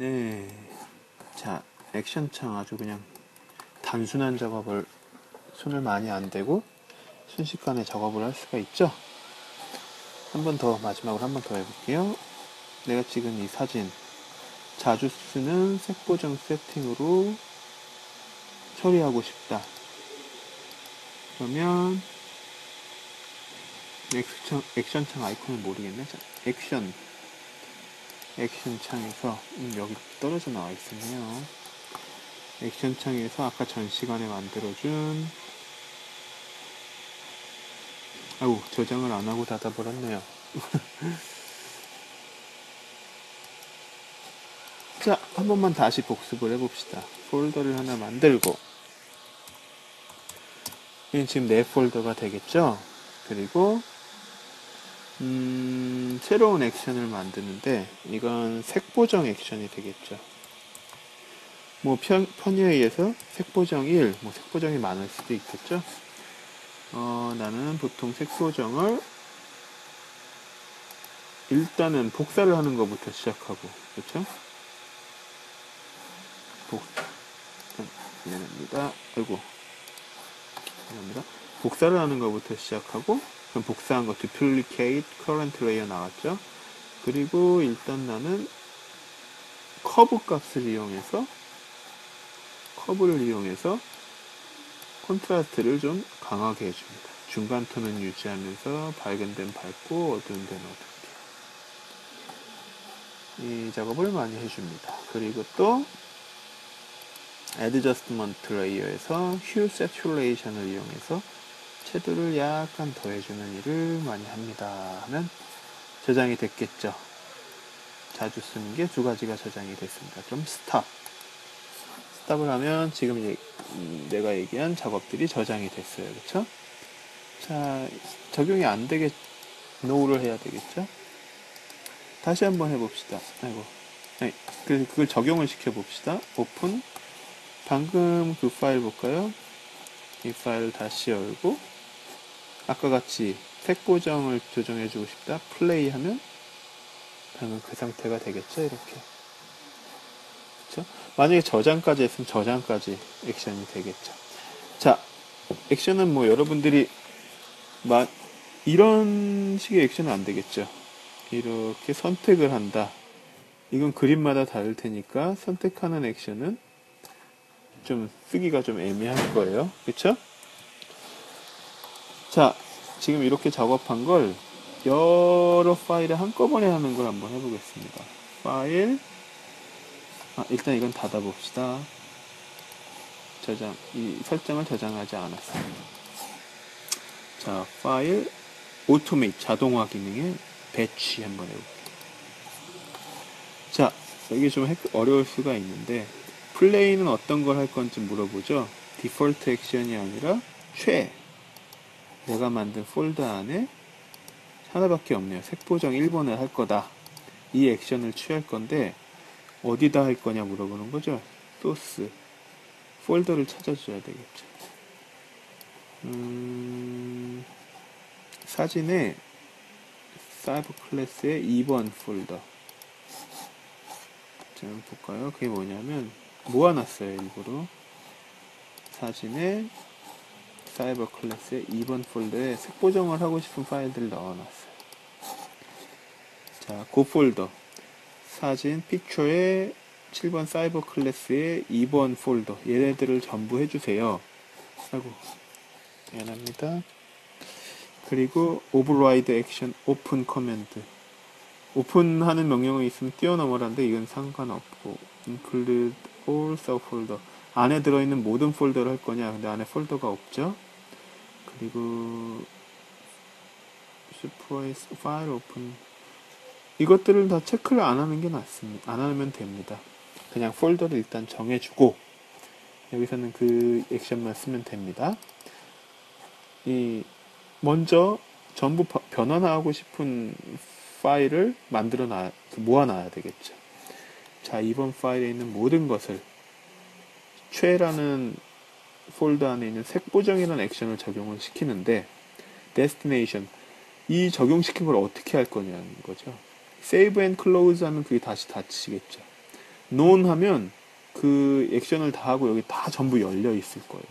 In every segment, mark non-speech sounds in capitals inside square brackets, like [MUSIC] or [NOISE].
네. 자, 액션창 아주 그냥 단순한 작업을 손을 많이 안 대고 순식간에 작업을 할 수가 있죠. 한 번 더, 마지막으로 한 번 더 해볼게요. 내가 찍은 이 사진. 자주 쓰는 색 보정 세팅으로 처리하고 싶다. 그러면 액션, 액션창 아이콘을 모르겠네. 자, 액션. 액션 창에서 음, 여기 떨어져 나와 있었네요. 액션 창에서 아까 전 시간에 만들어준 아우 저장을 안 하고 닫아버렸네요. [LAUGHS] 자, 한 번만 다시 복습을 해봅시다. 폴더를 하나 만들고 이건 지금 내 폴더가 되겠죠? 그리고 음, 새로운 액션을 만드는데 이건 색보정 액션이 되겠죠. 뭐 편, 편의에 의해서 색보정 1, 뭐 색보정이 많을 수도 있겠죠. 어, 나는 보통 색보정을 일단은 복사를 하는 것부터 시작하고 그렇죠? 복 미안합니다. 아이고 미안합니다. 복사를 하는 것부터 시작하고 그럼 복사한 거 duplicate current layer 나왔죠. 그리고 일단 나는 커브 값을 이용해서 커브를 이용해서 콘트라스트를 좀 강하게 해줍니다. 중간 톤은 유지하면서 밝은 데는 밝고 어두운 데는 어둡게 이 작업을 많이 해줍니다. 그리고 또 Adjustment Layer에서 Hue Saturation을 이용해서 채도를 약간 더해주는 일을 많이 합니다. 하면 저장이 됐겠죠. 자주 쓰는 게 두 가지가 저장이 됐습니다. 그럼 stop. stop을 하면 지금 내가 얘기한 작업들이 저장이 됐어요. 그쵸? 자, 적용이 안 되게 no를 해야 되겠죠? 다시 한번 해봅시다. 아이고. 아니, 그, 그걸 적용을 시켜 봅시다. 오픈. 방금 그 파일 볼까요? 이 파일 다시 열고 아까 같이 색 보정을 조정해 주고 싶다 플레이 하면 방금 그 상태가 되겠죠 이렇게 그렇죠? 만약에 저장까지 했으면 저장까지 액션이 되겠죠 자 액션은 뭐 여러분들이 마, 이런 식의 액션은 안 되겠죠 이렇게 선택을 한다 이건 그림마다 다를 테니까 선택하는 액션은 좀 쓰기가 좀 애매할 거예요. 그쵸? 자, 지금 이렇게 작업한 걸 여러 파일에 한꺼번에 하는 걸 한번 해보겠습니다. 파일, 아, 일단 이건 닫아봅시다. 저장, 이 설정을 저장하지 않았습니다. 자, 파일, automate, 자동화 기능에 batch 한번 해볼게요. 자, 여기 좀 어려울 수가 있는데, 플레이는 어떤 걸 할 건지 물어보죠. 디폴트 액션이 아니라 최 내가 만든 폴더 안에 하나밖에 없네요. 색보정 1번을 할 거다. 이 액션을 취할 건데 어디다 할 거냐 물어보는 거죠. 소스 폴더를 찾아줘야 되겠죠. 음, 사진에 사이버 클래스의 2번 폴더 자, 볼까요? 그게 뭐냐면 모아놨어요 일부러 사진에 사이버 클래스의 2번 폴더에 색보정을 하고 싶은 파일들을 넣어놨어요. 자, 그 폴더. 사진 픽처에 7번 사이버 클래스의 2번 폴더. 얘네들을 전부 해주세요. 아이고 미안합니다. 그리고 override action open command. 오픈하는 명령이 있으면 뛰어넘어라는데 이건 상관없고 include all subfolder 안에 들어있는 모든 폴더를 할 거냐. 근데 안에 폴더가 없죠? 그리고 surprise file open 이것들을 다 체크를 안 하는 게 낫습니다. 안 하면 됩니다. 그냥 폴더를 일단 정해주고 여기서는 그 액션만 쓰면 됩니다. 이 먼저 전부 변환하고 싶은 파일을 만들어 놔, 모아 놔야 되겠죠. 자, 이번 파일에 있는 모든 것을 최라는 폴더 안에 있는 색보정이라는 액션을 적용을 시키는데 destination 이 적용시킨 걸 어떻게 할 거냐는 거죠. save and close 하면 그게 다시 닫히겠죠. none 하면 그 액션을 다 하고 여기 다 전부 열려 있을 거예요.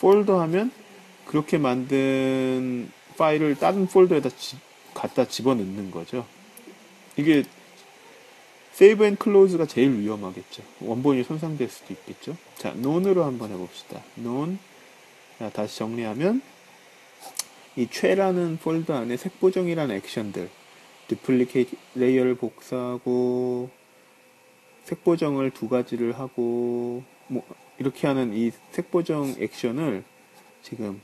폴더 하면 그렇게 만든 파일을 다른 폴더에다 지- 갖다 집어넣는 거죠. 이게 save and close가 제일 위험하겠죠. 원본이 손상될 수도 있겠죠. 자, none으로 한번 해봅시다. none. 자, 다시 정리하면 이 최라는 폴더 안에 색보정이라는 액션들 duplicate layer를 복사하고 색보정을 두 가지를 하고 뭐 이렇게 하는 이 색보정 액션을 지금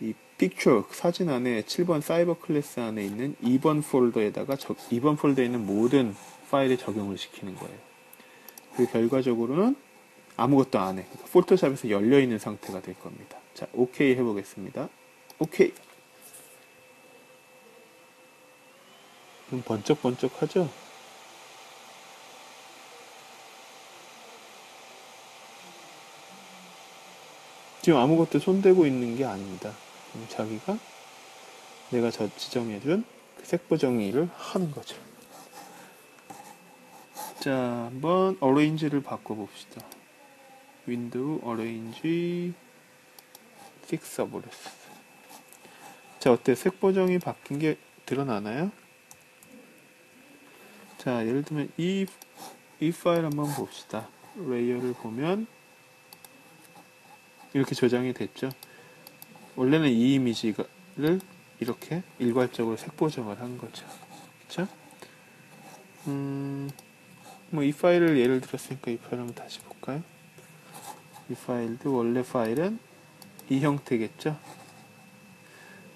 이 picture 사진 안에 7번 사이버 클래스 안에 있는 2번 폴더에다가 저, 2번 폴더에 있는 모든 파일에 적용을 시키는 거예요. 그 결과적으로는 아무것도 안 해. 그러니까 포토샵에서 열려 있는 상태가 될 겁니다. 자, 오케이 해보겠습니다. 오케이. 좀 번쩍번쩍하죠? 지금 아무것도 손대고 있는 게 아닙니다. 자기가 내가 저 지정해준 그 색보정의를 하는 거죠. 자, 한번 arrange를 바꿔봅시다. window arrange 픽스 어브레스. 자, 어때? 색 보정이 바뀐 게 드러나나요? 자, 예를 들면 이, 이 파일 한번 봅시다. layer를 보면 이렇게 저장이 됐죠. 원래는 이 이미지를 이렇게 일괄적으로 색 보정을 한 거죠. 그쵸? 음, 뭐 이 파일을 예를 들었으니까 이 파일 한번 다시 볼까요? 이 파일도 원래 파일은 이 형태겠죠?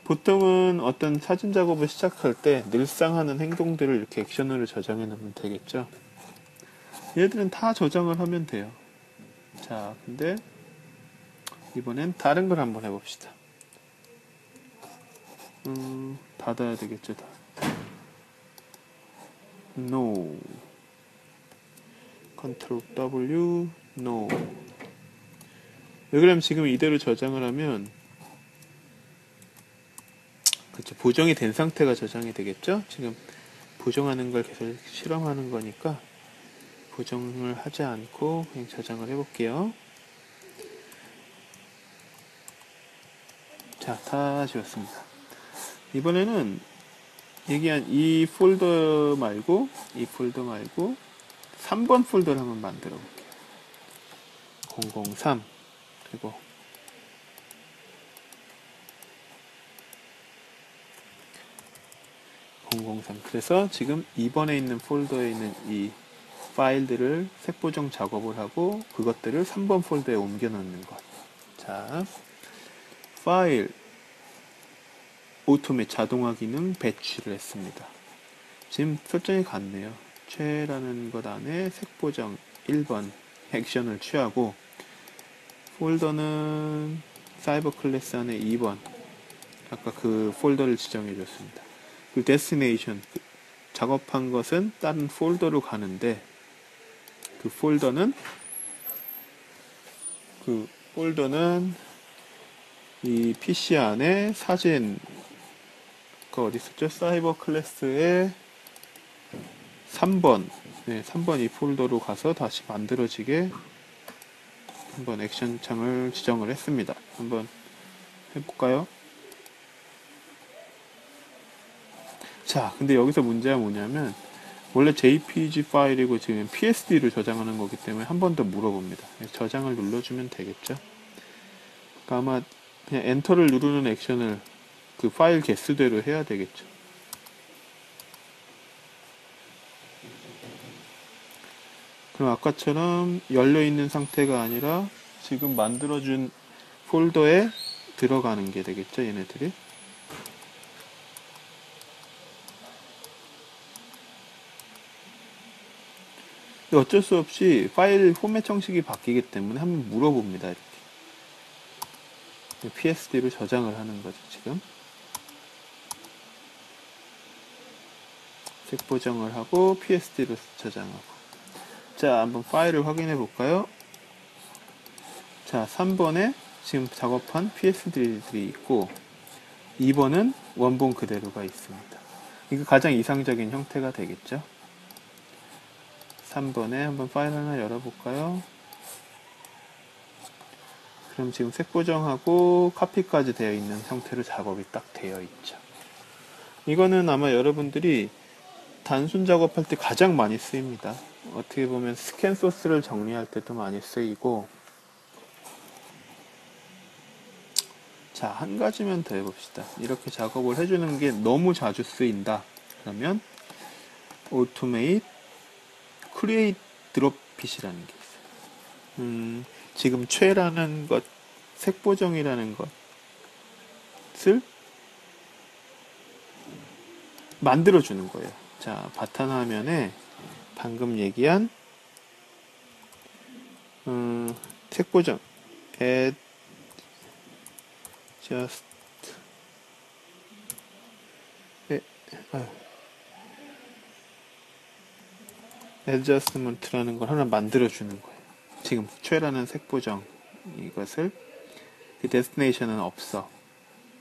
보통은 어떤 사진 작업을 시작할 때 늘상 하는 행동들을 이렇게 액션으로 저장해 놓으면 되겠죠? 얘들은 다 저장을 하면 돼요. 자, 근데 이번엔 다른 걸 한번 해봅시다. 음, 닫아야 되겠죠, 다. No. Ctrl W, No. 왜 그러면 지금 이대로 저장을 하면, 그렇죠. 보정이 된 상태가 저장이 되겠죠? 지금 보정하는 걸 계속 실험하는 거니까, 보정을 하지 않고 그냥 저장을 해 볼게요. 자, 다 지웠습니다. 이번에는 얘기한 이 폴더 말고, 이 폴더 말고, 3번 폴더를 한번 만들어 볼게요. 003. 그리고, (003) 그래서 지금 2번에 있는 폴더에 있는 이 파일들을 색보정 작업을 하고 그것들을 3번 폴더에 옮겨 놓는 것. 자, 파일 automate 자동화 기능 batch를 했습니다. 지금 설정이 같네요. 최라는 것 안에 색보정 1번 액션을 취하고 폴더는 사이버 클래스 안에 2번 아까 그 폴더를 지정해 줬습니다. 그 destination 그 작업한 것은 다른 폴더로 가는데 그 폴더는 그 폴더는 이 PC 안에 사진 그 어디 있었죠? 사이버 클래스의 3번 네, 3번 이 폴더로 가서 다시 만들어지게 한번 액션 창을 지정을 했습니다. 한번 해볼까요? 자, 근데 여기서 문제가 뭐냐면 원래 JPG 파일이고 지금 PSD로 저장하는 거기 때문에 한 번 더 물어봅니다. 저장을 눌러주면 되겠죠? 그러니까 아마 그냥 엔터를 누르는 액션을 그 파일 개수대로 해야 되겠죠. 그럼 아까처럼 열려 있는 상태가 아니라 지금 만들어준 폴더에 들어가는 게 되겠죠, 얘네들이. 어쩔 수 없이 파일 포맷 형식이 바뀌기 때문에 한번 물어봅니다, 이렇게. PSD로 저장을 하는 거죠, 지금. 색 보정을 하고 PSD로 저장하고. 자, 한번 파일을 확인해 볼까요? 자, 3번에 지금 작업한 PSD들이 있고, 2번은 원본 그대로가 있습니다. 이거 가장 이상적인 형태가 되겠죠? 3번에 한번 파일 하나 열어볼까요? 그럼 지금 색 보정하고 카피까지 되어 있는 형태로 작업이 딱 되어 있죠. 이거는 아마 여러분들이 단순 작업할 때 가장 많이 쓰입니다. 어떻게 보면 스캔 소스를 정리할 때도 많이 쓰이고 자, 한 가지만 더 해봅시다. 이렇게 작업을 해주는 게 너무 자주 쓰인다. 그러면 automate create dropit이라는 게 있어요. 음, 지금 최라는 것, 색 보정이라는 것을 만들어주는 거예요. 자, 바탕 화면에 방금 얘기한 음, 색 보정 add just 에, 아유. adjustment라는 걸 하나 만들어 주는 거예요. 지금 최라는 색 보정 이것을 그 데스티네이션은 없어.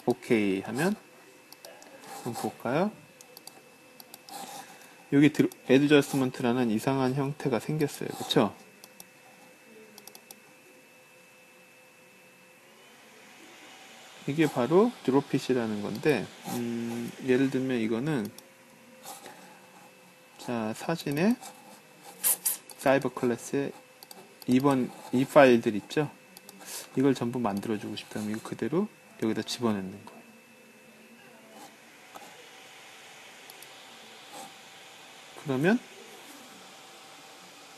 오케이 하면 한번 볼까요? 여기 adjustment라는 이상한 형태가 생겼어요. 그쵸? 이게 바로 드롭핏이라는 건데 음, 예를 들면 이거는 자 사진에 사이버 클래스에 2번 이 파일들 있죠 이걸 전부 만들어 주고 싶다면 이거 그대로 여기다 집어넣는 거예요 그러면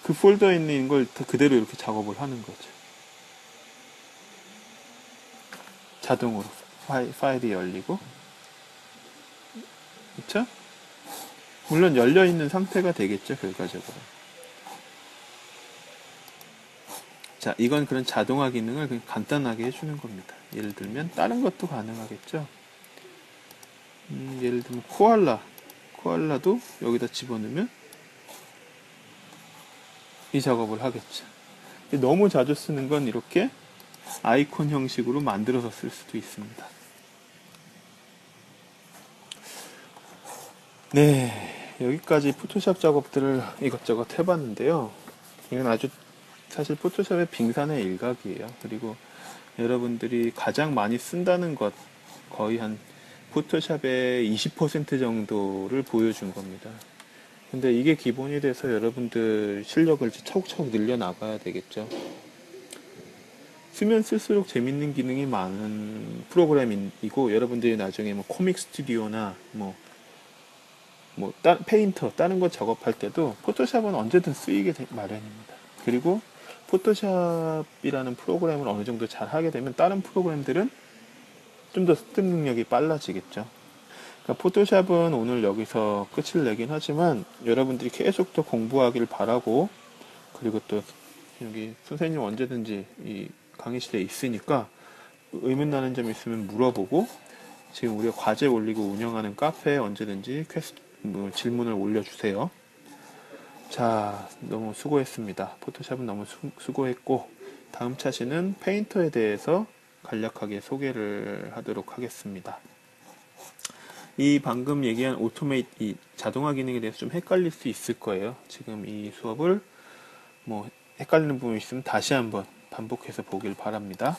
그 폴더에 있는 걸 다 그대로 이렇게 작업을 하는 거죠. 자동으로 파일, 파일이 열리고. 그쵸? 물론 열려 있는 상태가 되겠죠 결과적으로. 자 이건 그런 자동화 기능을 그냥 간단하게 해주는 겁니다. 예를 들면 다른 것도 가능하겠죠? 음, 예를 들면 코알라 코알라도 여기다 집어넣으면 이 작업을 하겠죠 너무 자주 쓰는 건 이렇게 아이콘 형식으로 만들어서 쓸 수도 있습니다. 네, 여기까지 포토샵 작업들을 이것저것 해봤는데요. 이건 아주 사실 포토샵의 빙산의 일각이에요. 그리고 여러분들이 가장 많이 쓴다는 것 거의 한 포토샵의 20% 정도를 보여준 겁니다. 근데 이게 기본이 돼서 여러분들 실력을 차곡차곡 늘려 나가야 되겠죠. 쓰면 쓸수록 재밌는 기능이 많은 프로그램이고 여러분들이 나중에 뭐 코믹 스튜디오나 뭐, 뭐 따, Painter 다른 거 작업할 때도 Photoshop은 언제든 쓰이게 마련입니다. 그리고 Photoshop이라는 프로그램을 어느 정도 잘 하게 되면 다른 프로그램들은 좀 더 습득 능력이 빨라지겠죠. 그러니까 Photoshop은 오늘 여기서 끝을 내긴 하지만 여러분들이 계속 더 공부하길 바라고 그리고 또 여기 선생님 언제든지 이 강의실에 있으니까 의문 나는 점 있으면 물어보고 지금 우리가 과제 올리고 운영하는 카페에 언제든지 question, 뭐 질문을 올려주세요. 자, 너무 수고했습니다. Photoshop은 너무 수, 수고했고 다음 차시는 Painter에 대해서 간략하게 소개를 하도록 하겠습니다. 이 방금 얘기한 automate, 이 자동화 기능에 대해서 좀 헷갈릴 수 있을 거예요. 지금 이 수업을 뭐 헷갈리는 부분이 있으면 다시 한번 반복해서 보길 바랍니다.